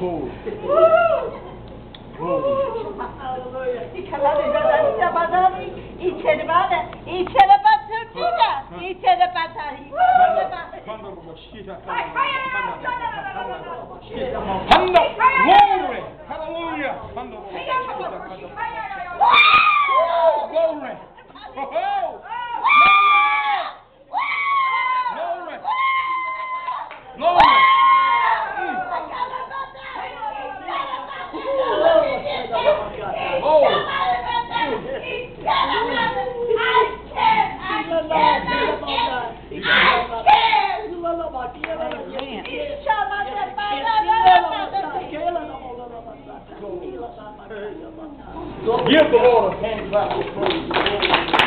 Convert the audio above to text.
Cold. Cold. Kadar kadar içeri bana, içeri batır da, içeri batar. Hallelujah. Hallelujah. Glory. Glory. Give the Lord a hand clap of praise.